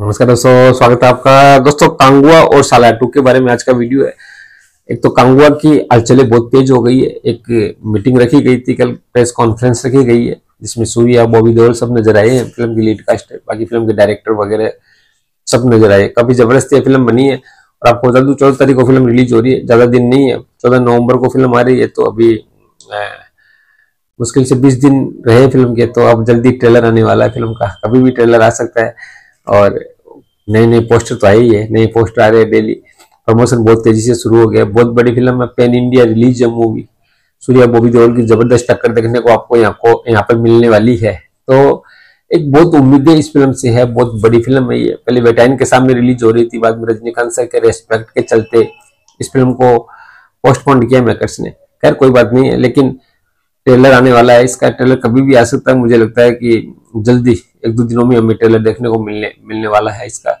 नमस्कार दोस्तों, स्वागत है आपका। दोस्तों, कांगुआ और साला टू के बारे में आज का वीडियो है। एक तो कांगुआ की हलचलें बहुत तेज हो गई है। एक मीटिंग रखी गई थी, कल प्रेस कॉन्फ्रेंस रखी गई है, जिसमें सूर्या बॉबी देओल सब नज़र आए हैं, फ़िल्म की लीड कास्ट है, बाकी फ़िल्म के डायरेक्टर वगैरह सब नज़र आए काफ़ी ज़बरदस्त ये फ़िल्म बनी है और आपको बता दू, चौदह तारीख को फ़िल्म रिलीज़ हो रही है, ज़्यादा दिन नहीं है। चौदह नवंबर को फ़िल्म आ रही है तो अभी मुश्किल से बीस दिन रहे फ़िल्म के तो अब जल्दी ट्रेलर आने वाला है फ़िल्म का। कभी भी ट्रेलर आ सकता है। और नए नए पोस्टर तो आई है, नई पोस्टर आ रहे हैं डेली प्रमोशन बहुत तेज़ी से शुरू हो गया। बहुत बड़ी फ़िल्म है पेन इंडिया रिलीज़ है मूवी सूर्या, बॉबी देओल की ज़बरदस्त टक्कर देखने को आपको यहाँ को, यहाँ पर मिलने वाली है। तो एक बहुत उम्मीदें इस फ़िल्म से है, बहुत बड़ी फ़िल्म है ये। पहले वेटाइन के सामने रिलीज़ हो रही थी, बाद में रजनीकांत सर के रेस्पेक्ट के चलते इस फ़िल्म को पोस्टपोन किया मेकर्स ने। खैर, कोई बात नहीं है, लेकिन ट्रेलर आने वाला है, इसका ट्रेलर कभी भी आ सकता है। मुझे लगता है कि जल्दी एक दो दिनों में हमें ट्रेलर देखने को मिलने मिलने वाला है इसका।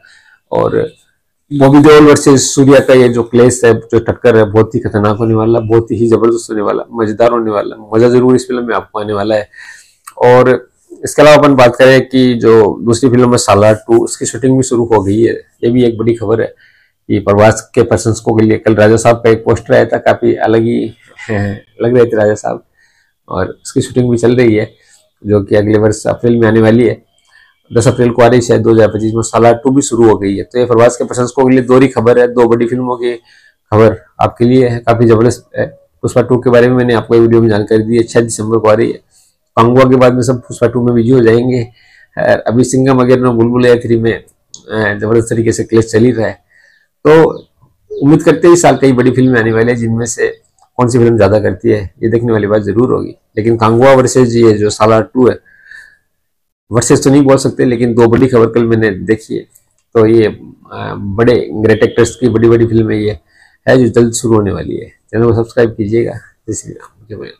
और बॉबी देओल वर्सेस सूर्या का ये जो क्लेस है, जो टक्कर है, बहुत ही खतरनाक होने वाला, बहुत ही ज़बरदस्त होने वाला, मज़ेदार होने वाला, मज़ा ज़रूर इस फ़िल्म में आपको आने वाला है। और इसके अलावा अपन बात करें कि जो दूसरी फ़िल्म है सालार टू उसकी शूटिंग भी शुरू हो गई है। ये भी एक बड़ी खबर है कि प्रवास के प्रशंसकों के लिए कल राजा साहब का एक पोस्टर आया था, काफ़ी अलग ही लग रहे थे राजा साहब। और उसकी शूटिंग भी चल रही है, जो कि अगले वर्ष अप्रैल में आने वाली है। दस अप्रैल को आ रही शायद दो हज़ार पच्चीस में साला टू भी शुरू हो गई है। तो ये प्रवास के प्रशंसकों के लिए दो ही खबर है, दो बड़ी फ़िल्मों की खबर आपके लिए है, काफ़ी ज़बरदस्त है। पुष्पा टू के बारे में मैंने आपको वीडियो में जानकारी दी है, छह दिसंबर को आ रही है। कांगुआ के बाद में सब पुष्पा टू में बिज़ी हो जाएँगे अभी सिंगम अगर बुलबुल थ्री में ज़बरदस्त तरीके से क्लेस चल ही रहा है। तो उम्मीद करते हैं इस साल कई बड़ी फ़िल्में आने वाली है, जिनमें से कौन सी फ़िल्म ज़्यादा करती है, ये देखने वाली बात ज़रूर होगी। लेकिन कांगुआ वर्सेज ये जो साला टू है वर्सेज तो नहीं बोल सकते, लेकिन दो बड़ी खबर कल मैंने देखी है। तो ये बड़े ग्रेट एक्टर्स की बड़ी बड़ी फ़िल्में ये है जो जल्द शुरू होने वाली है। चैनल को सब्सक्राइब कीजिएगा। जय श्री राम।